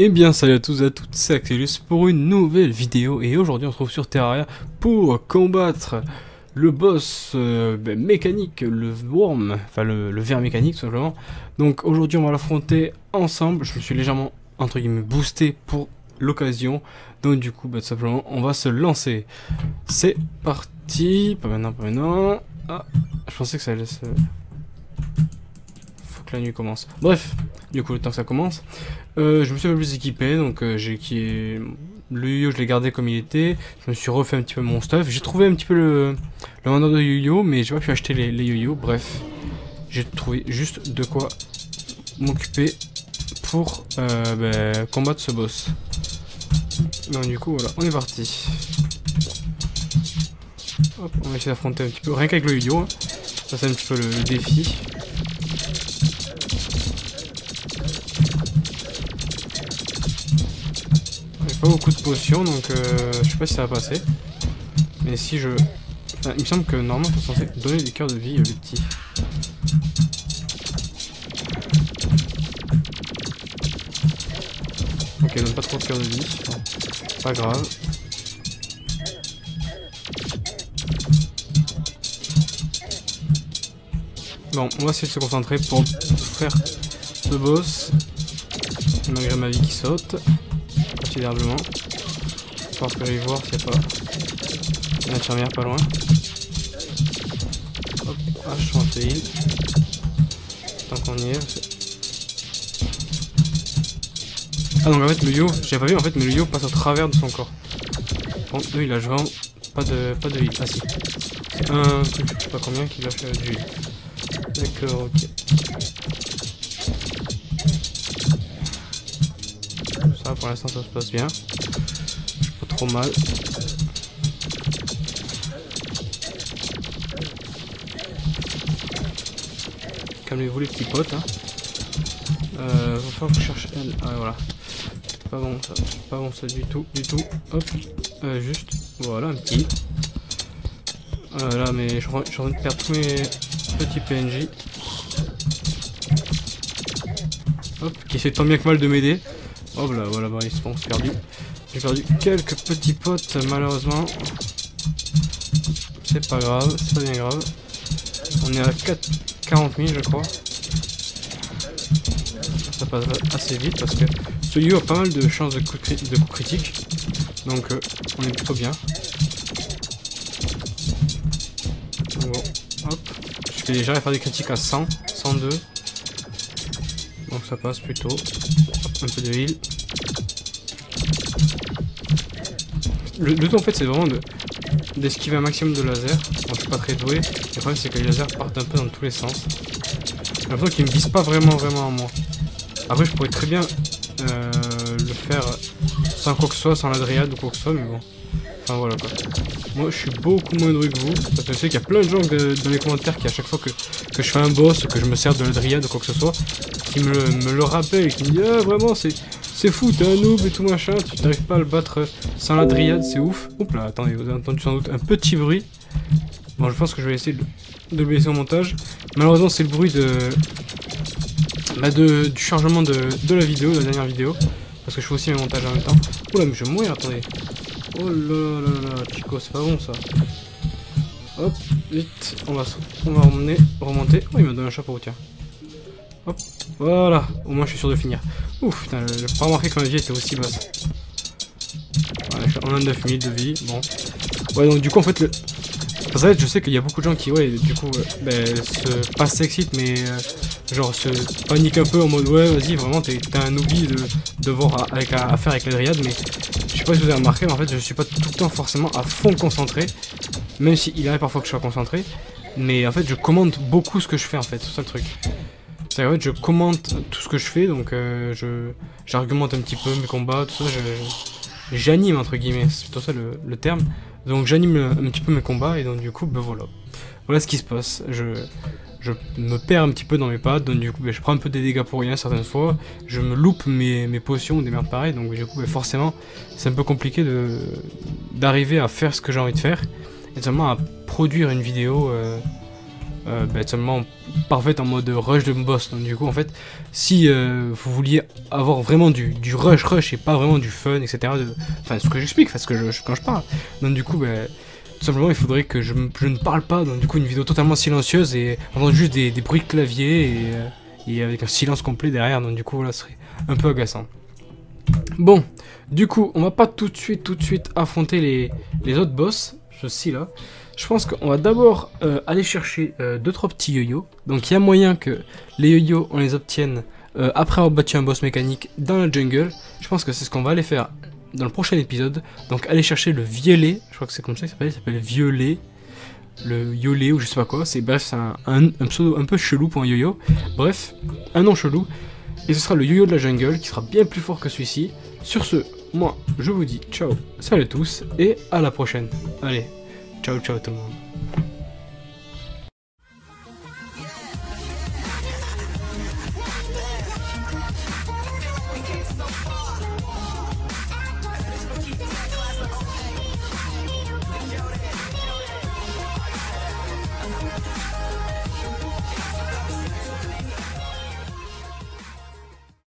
Eh bien salut à tous et à toutes, c'est Axelus pour une nouvelle vidéo et aujourd'hui on se retrouve sur Terraria pour combattre le boss euh, ben, mécanique, le worm, enfin le, le ver mécanique tout simplement. Donc aujourd'hui on va l'affronter ensemble, je me suis légèrement entre guillemets boosté pour l'occasion, donc du coup ben, tout simplement on va se lancer. C'est parti, pas maintenant, pas maintenant, ah je pensais que ça allait se la nuit commence. Bref, du coup, le temps que ça commence. Euh, je me suis un peu plus équipé, donc euh, j'ai qui le yo-yo, je l'ai gardé comme il était. Je me suis refait un petit peu mon stuff. J'ai trouvé un petit peu le, le vendeur de yo-yo, mais j'ai pas pu acheter les, les yo-yo. Bref, j'ai trouvé juste de quoi m'occuper pour euh, ben, combattre ce boss. Donc du coup, voilà, on est parti. Hop, on va essayer d'affronter un petit peu, rien qu'avec le yo-yo. Hein. Ça c'est un petit peu le défi. Beaucoup de potions, donc euh, je sais pas si ça va passer. Mais si je... Il me semble que normalement c'est censé donner des cœurs de vie, euh, les petits. Ok, donne pas trop de cœurs de vie. Pas grave. Bon, on va essayer de se concentrer pour faire ce boss. Malgré ma vie qui saute considérablement. Je pense que je vais voir s'il n'y a pas une infirmière pas loin. Hop, H sur un heal. Tant qu'on y est. Ah donc en fait le yo, j'avais pas vu en fait mais le yo passe au travers de son corps. Bon, lui il a vraiment pas de pas de heal. Ah si. C'est un truc, je sais pas combien qui lâche du. D'accord, ok. Pour l'instant ça se passe bien. Pas trop mal. Calmez-vous les petits potes. Hein. Euh, que je cherche elle. Ah voilà. Pas bon ça. Pas bon ça du tout. Du tout. Hop. Euh, juste. Voilà un petit. Voilà mais je suis en train de perdre tous mes petits PNJ. Hop, qui essaie tant bien que mal de m'aider. Hop là, voilà, bah, ils se pense perdu. J'ai perdu quelques petits potes, malheureusement. C'est pas grave, c'est pas bien grave. On est à 4, 40 000, je crois. Ça passe assez vite parce que ce lieu a pas mal de chances de coups, critiques. Donc, euh, on est plutôt bien. Bon, hop. Je fais déjà faire des critiques à 100, 102. Donc ça passe plutôt. Un peu de heal. Le, tout en fait c'est vraiment d'esquiver un maximum de laser. Bon je suis pas très doué. Le problème c'est que les lasers partent un peu dans tous les sens. J'ai l'impression qu'ils me visent pas vraiment vraiment à moi. Après je pourrais très bien euh, le faire sans quoi que ce soit, sans la dryade ou quoi que ce soit, mais bon. Enfin voilà quoi. Moi je suis beaucoup moins doué que vous. Parce que je sais qu'il y a plein de gens dans les commentaires qui à chaque fois que, que je fais un boss ou que je me sers de la dryade ou quoi que ce soit, qui me le, rappelle et qui me dit ah vraiment c'est c'est fou, t'es un noob et tout machin, tu n'arrives pas à le battre sans la dryade, c'est ouf. Oups là, attendez, vous avez entendu sans doute un petit bruit. Bon, je pense que je vais essayer de, le baisser au montage. Malheureusement, c'est le bruit de, bah de, du chargement de, de la vidéo, de la dernière vidéo. Parce que je fais aussi mes montages en même temps. Oula, mais je vais mourir, attendez. Oh là là là, Chico, c'est pas bon ça. Hop, vite, on va, on va remonter, remonter. Oh, il m'a donné un chapeau, tiens. Hop, voilà, au moins je suis sûr de finir. Ouf, putain, j'ai pas remarqué que ma vie était aussi basse. on a 9000 de vie, bon. Ouais, donc du coup, en fait, le... Parce que je sais qu'il y a beaucoup de gens qui, ouais, du coup, euh, ben, se... pas s'excitent, mais euh, genre se paniquent un peu en mode, ouais, vas-y, vraiment, t'es un oubli de devoir avec, à, faire avec la dryade, mais je sais pas si vous avez remarqué, mais en fait, je suis pas tout le temps forcément à fond concentré, même s'il arrive parfois que je sois concentré, mais en fait, je commente beaucoup ce que je fais, en fait, c'est ça le truc cest je commente tout ce que je fais, donc euh, je j'argumente un petit peu mes combats, tout ça, j'anime entre guillemets, c'est plutôt ça le, terme. Donc j'anime un petit peu mes combats et donc du coup, ben voilà. Voilà ce qui se passe. Je, je me perds un petit peu dans mes pattes, donc du coup ben, je prends un peu des dégâts pour rien certaines fois, je me loupe mes, mes potions, des merdes pareilles, donc du coup ben, forcément c'est un peu compliqué d'arriver à faire ce que j'ai envie de faire, et notamment à produire une vidéo euh, euh, bah, seulement parfaite en mode rush de boss. Donc du coup en fait, si euh, vous vouliez avoir vraiment du, du, rush rush et pas vraiment du fun, etc. Enfin ce que j'explique, parce que je, quand je parle. Donc du coup, bah, tout simplement il faudrait que je, ne parle pas. Donc du coup une vidéo totalement silencieuse et entendre juste des, des, bruits de clavier et, euh, et, avec un silence complet derrière. Donc du coup voilà, ce serait un peu agaçant. Bon, du coup, on va pas tout de suite, tout de suite affronter les, les autres boss, ceux-ci là je pense qu'on va d'abord euh, aller chercher 2-3 euh, petits yo-yo. Donc il y a moyen que les yo-yo, on les obtienne euh, après avoir battu un boss mécanique dans la jungle. Je pense que c'est ce qu'on va aller faire dans le prochain épisode. Donc aller chercher le violet, je crois que c'est comme ça qu'il s'appelle, il s'appelle violet. Le yolet ou je sais pas quoi, c'est bref, c'est un, pseudo un peu chelou pour un yo-yo. Bref, un nom chelou. Et ce sera le yo-yo de la jungle qui sera bien plus fort que celui-ci. Sur ce, moi je vous dis ciao, salut à tous et à la prochaine. Allez, Ciao, ciao tout le monde.